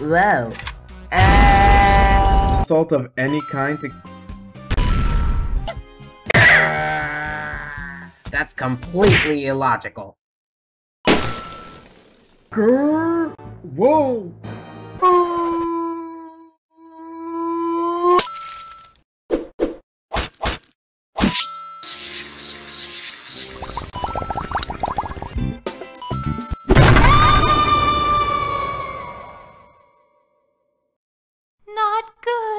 Whoa. Uh... Salt of any kind to That's completely illogical. Grr! Whoa! good.